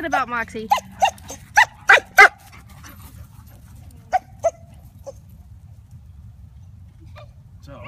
talking about, Moxie? So